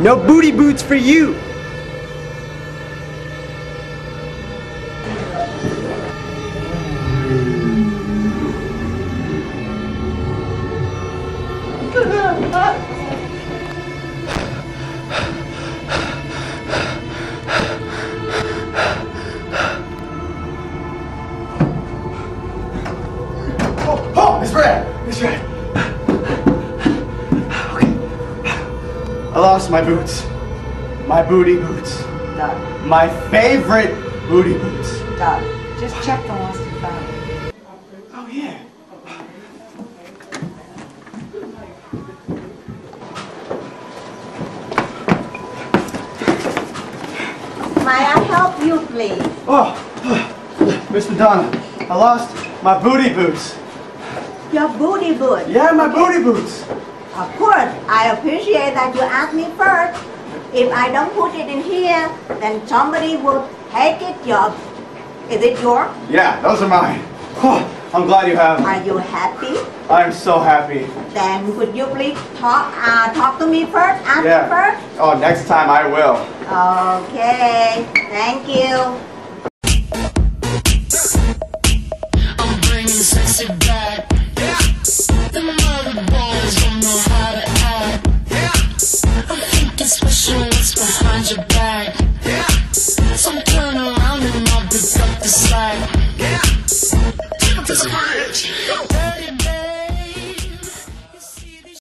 No booty boots for you. Oh, oh, it's red. It's red. Lost my boots. My booty boots. Doug, My favorite booty boots. Doug, just check the lost and found. Oh yeah. May I help you, please? Oh, Miss Madonna, I lost my booty boots. Your booty boot. Yeah, my booty boots. Of course, I appreciate that you asked me first. If I don't put it in here, then somebody will take it. Your, is it yours? Yeah, those are mine. Oh, I'm glad you have. Are you happy? I'm so happy. Then could you please talk uh, talk to me first? Ask Yeah. me first. Oh, next time I will. Okay. Thank you. shoes behind your back. Yeah. So turn around and I'll pick up the slack.